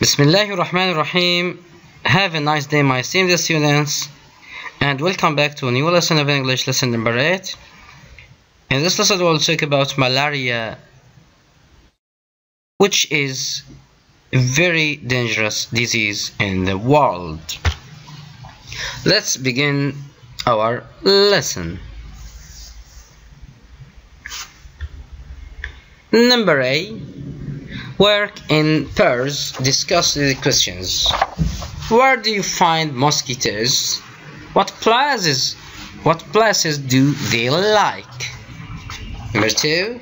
Bismillahir Rahmanir Rahim. Have a nice day, my esteemed students, and welcome back to a new lesson of English, lesson number 8. In this lesson, we'll talk about malaria, which is a very dangerous disease in the world. Let's begin our lesson. Number A Work in pairs. Discuss the questions. Where do you find mosquitoes? What places what places do they like? Number two.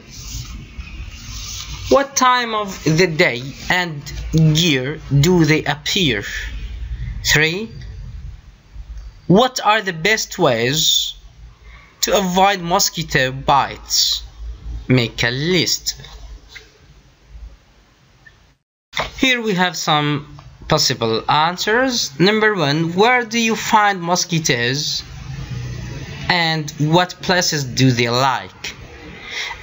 What time of the day and year do they appear? Three. What are the best ways to avoid mosquito bites? Make a list. Here we have some possible answers. Number one, where do you find mosquitoes? And what places do they like?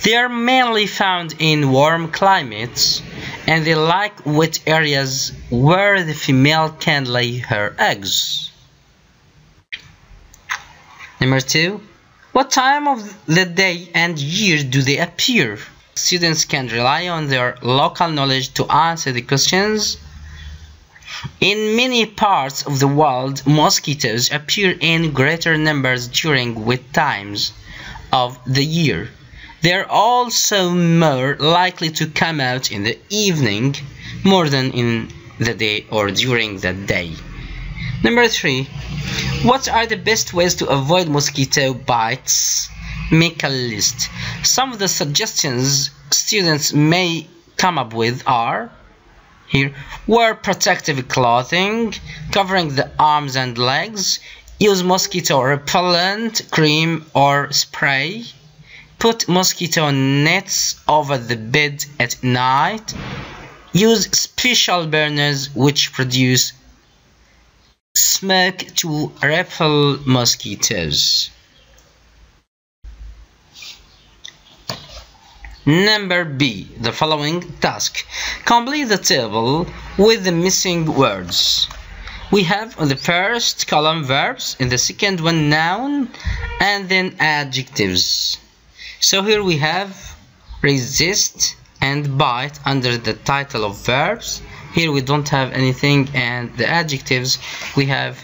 They are mainly found in warm climates and they like wet areas where the female can lay her eggs. Number two, what time of the day and year do they appear? Students can rely on their local knowledge to answer the questions. In many parts of the world, mosquitoes appear in greater numbers during wet times of the year. They are also more likely to come out in the evening more than in the day or during the day. Number three, what are the best ways to avoid mosquito bites? Make a list. Some of the suggestions students may come up with are here wear protective clothing covering the arms and legs use mosquito repellent cream or spray put mosquito nets over the bed at night use special burners which produce smoke to repel mosquitoes Number B. The following task. Complete the table with the missing words. We have the first column verbs, in the second one noun, and then adjectives. So here we have resist and bite under the title of verbs. Here we don't have anything and the adjectives we have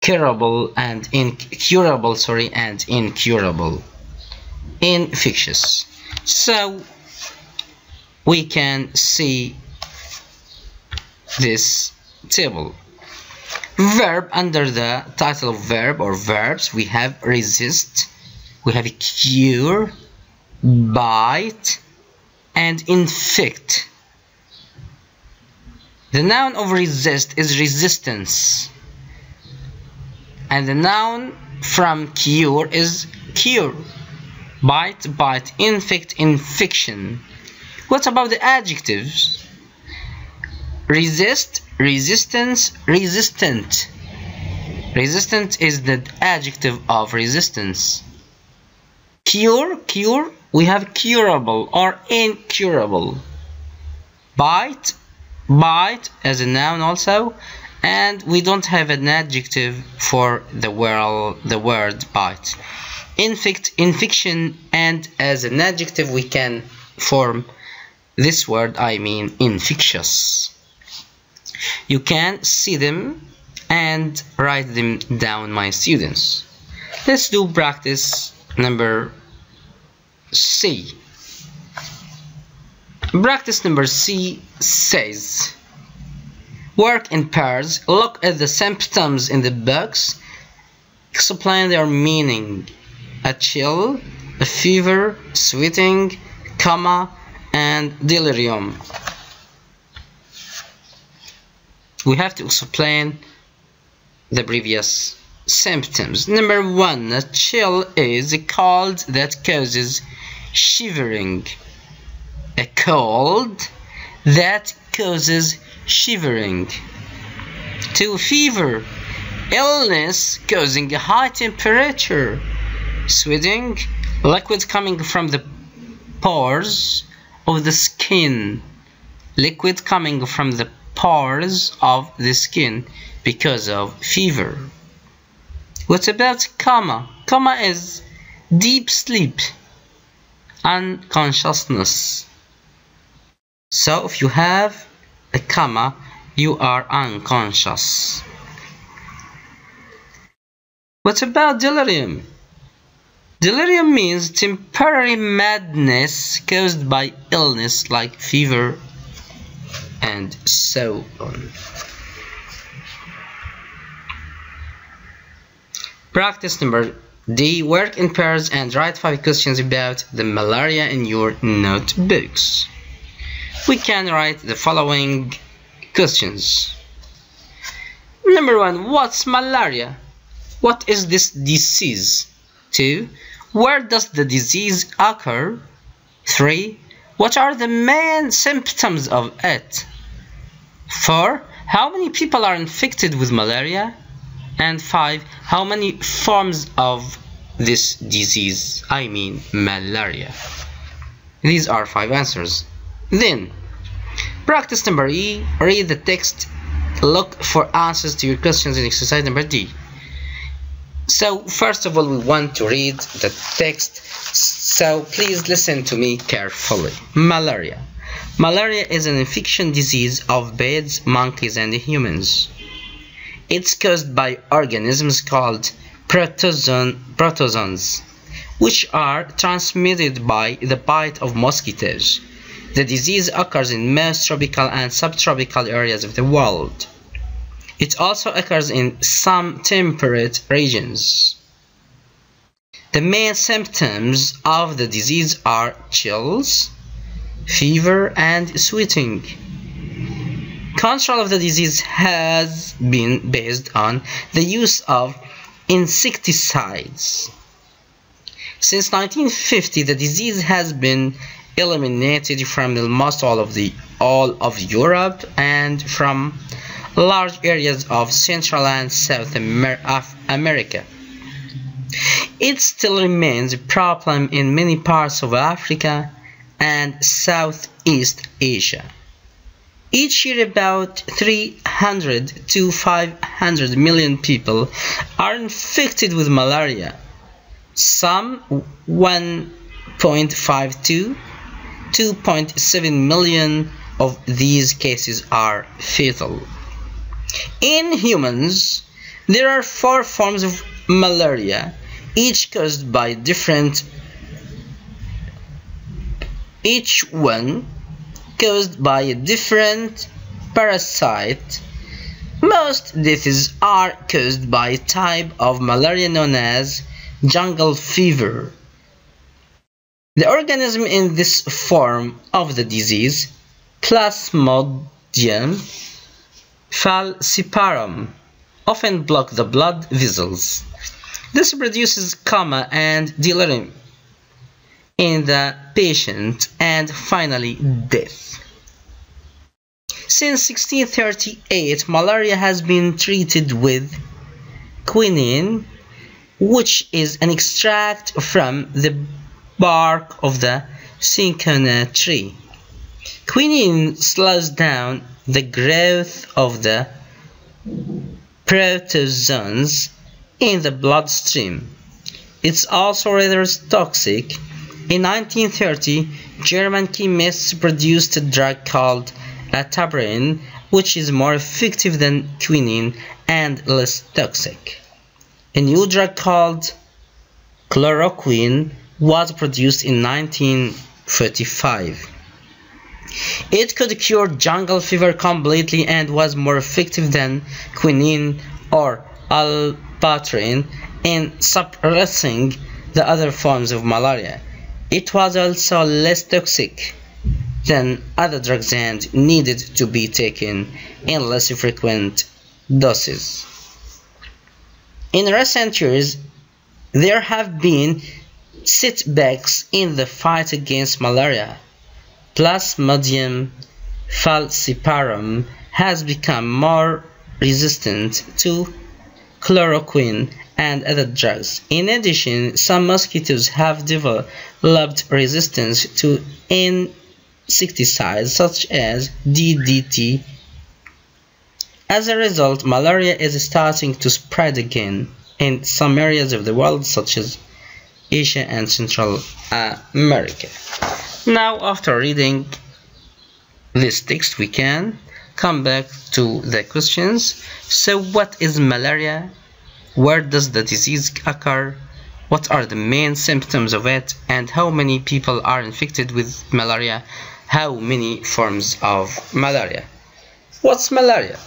curable and incurable sorry and incurable infectious. So we can see this table. Verb under the title of verb or verbs we have resist we have cure bite and infect. The noun of resist is resistance. And the noun from cure is cure bite, bite, infect, infection. What about the adjectives? Resist, resistance, resistant. Resistant is the adjective of resistance. Cure, cure, we have curable or incurable. Bite, bite as a noun also, and we don't have an adjective for the word, the word bite infect, infection, and as an adjective we can form this word, I mean infectious. You can see them and write them down, my students. Let's do practice number C. Practice number C says, work in pairs, look at the symptoms in the box, explain their meaning a chill, a fever, sweating, coma, and delirium. We have to explain the previous symptoms. Number one, a chill is a cold that causes shivering. A cold that causes shivering. Two, fever, illness causing a high temperature sweating liquid coming from the pores of the skin liquid coming from the pores of the skin because of fever. What about coma? Coma is deep sleep, unconsciousness. So if you have a coma, you are unconscious. What about delirium? Delirium means temporary madness caused by illness like fever and so on. Practice number D. Work in pairs and write 5 questions about the malaria in your notebooks. We can write the following questions. Number 1. What's malaria? What is this disease? 2. Where does the disease occur? 3. What are the main symptoms of it? 4. How many people are infected with malaria? And 5. How many forms of this disease? I mean malaria. These are 5 answers. Then, practice number E. Read the text. Look for answers to your questions in exercise number D. So, first of all, we want to read the text. So, please listen to me carefully. Malaria. Malaria is an infection disease of birds, monkeys, and humans. It's caused by organisms called protozoan, protozoans, which are transmitted by the bite of mosquitoes. The disease occurs in most tropical and subtropical areas of the world. It also occurs in some temperate regions. The main symptoms of the disease are chills, fever, and sweating. Control of the disease has been based on the use of insecticides. Since 1950, the disease has been eliminated from almost all of the all of Europe and from large areas of Central and South Amer America. It still remains a problem in many parts of Africa and Southeast Asia. Each year about 300 to 500 million people are infected with malaria. Some 1.5 to 2.7 million of these cases are fatal. In humans, there are four forms of malaria, each caused by different each one caused by a different parasite. Most deaths are caused by a type of malaria known as jungle fever. The organism in this form of the disease, Plasmodium falciparum, often block the blood vessels. This produces coma and delirium in the patient and finally death. Since 1638, malaria has been treated with quinine, which is an extract from the bark of the cinchona tree. Quinine slows down the growth of the protozoans in the bloodstream. It's also rather toxic in 1930, German chemists produced a drug called atabrine, which is more effective than quinine and less toxic. A new drug called chloroquine was produced in 1935. It could cure jungle fever completely and was more effective than quinine or atabrine in suppressing the other forms of malaria. It was also less toxic than other drugs and needed to be taken in less frequent doses. In recent years, there have been setbacks in the fight against malaria. Plasmodium falciparum has become more resistant to chloroquine and other drugs. In addition, some mosquitoes have developed resistance to insecticides such as DDT. As a result, malaria is starting to spread again in some areas of the world such as Asia and Central America. Now, after reading this text, we can come back to the questions. So, what is malaria? Where does the disease occur? What are the main symptoms of it? And how many people are infected with malaria? How many forms of malaria? What's malaria?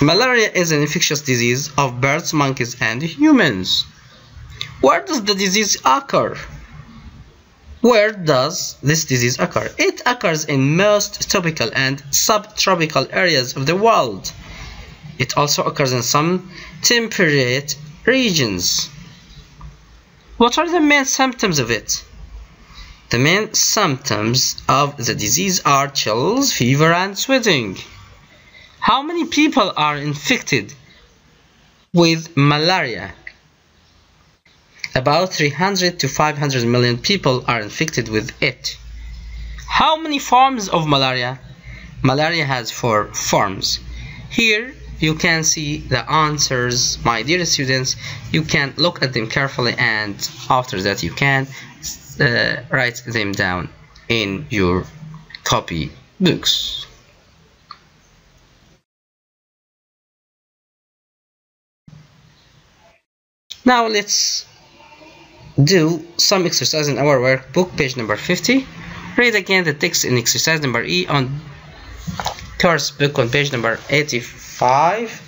Malaria is an infectious disease of birds, monkeys, and humans. Where does the disease occur? Where does this disease occur? It occurs in most tropical and subtropical areas of the world. It also occurs in some temperate regions. What are the main symptoms of it? The main symptoms of the disease are chills, fever, and sweating. How many people are infected with malaria? About 300 to 500 million people are infected with it. How many forms of malaria? Malaria has four forms. Here you can see the answers, my dear students. You can look at them carefully and after that you can uh, write them down in your copy books. Now let's do some exercise in our workbook, page number 50. Read again the text in exercise number E on course book on page number 85.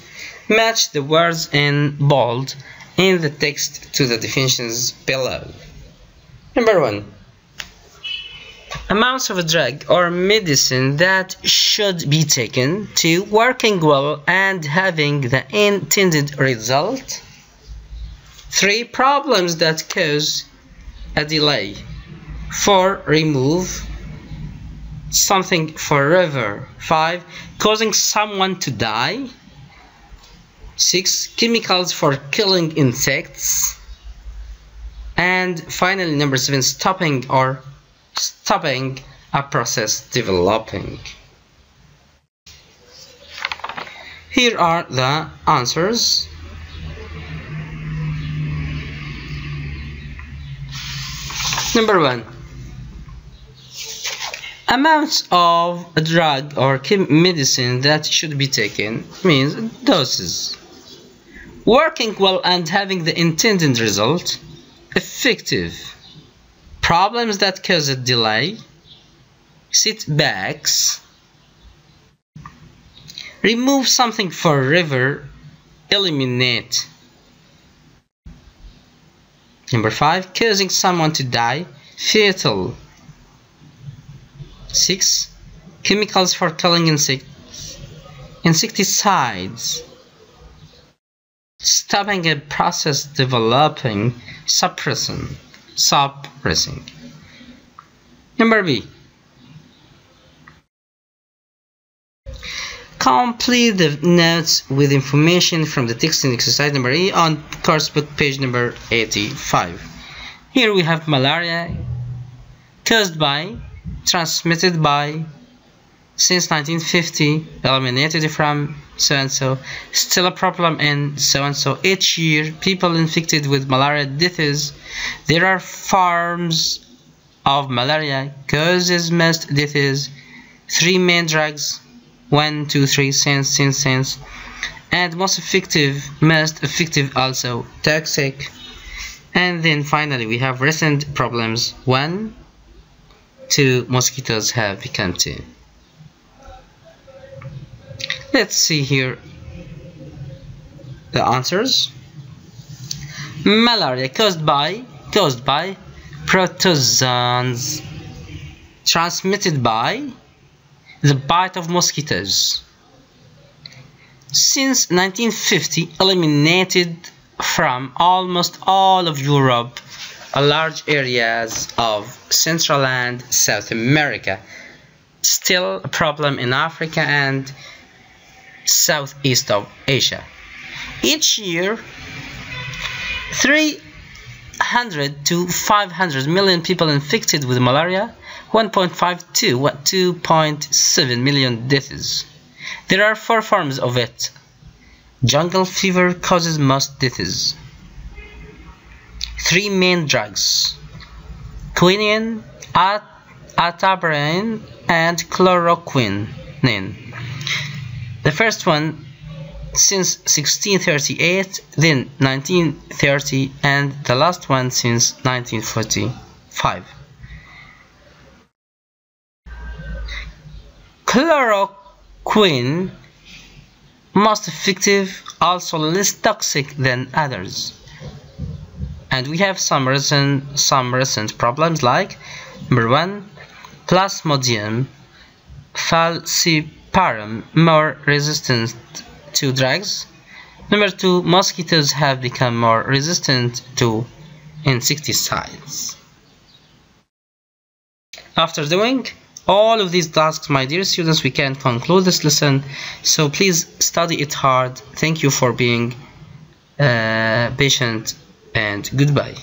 Match the words in bold in the text to the definitions below. Number 1. Amounts of a drug or medicine that should be taken to working well and having the intended result. Three problems that cause a delay. Four, remove something forever. Five, causing someone to die. Six, chemicals for killing insects. And finally, number seven, stopping or stopping a process developing. Here are the answers. Number one, amounts of a drug or medicine that should be taken means doses. Working well and having the intended result, effective. Problems that cause a delay, setbacks. Remove something forever, eliminate. Number 5. Causing someone to die. Fatal. 6. Chemicals for killing insects. Insecticides. Stopping a process developing. Suppressing. Suppressing. Number B. Complete the notes with information from the text in exercise number E on course book page number 85. Here we have malaria caused by, transmitted by, since 1950, eliminated from so-and-so, still a problem in so-and-so. Each year, people infected with malaria deaths. There are forms of malaria, causes most deaths, three main drugs, one two three sense sense sense. And most effective most effective also toxic. And then finally we have recent problems. One two mosquitoes have become two. Let's see here the answers. Malaria caused by caused by protozoans. Transmitted by the bite of mosquitoes. Since 1950, eliminated from almost all of Europe, a large areas of Central and South America. Still a problem in Africa and southeast of Asia. Each year, 300 to 500 million people infected with malaria 1.52 what 2.7 million deaths. There are four forms of it. Jungle fever causes most deaths. Three main drugs. Quinine at atabarine and chloroquine. The first one since 1638 then 1930 and the last one since 1945 chloroquine most effective also less toxic than others. And we have some recent some recent problems like number one plasmodium falciparum more resistant to drugs. Number two mosquitoes have become more resistant to insecticides. After doing all of these tasks my dear students we can conclude this lesson. So please study it hard. Thank you for being uh, patient and goodbye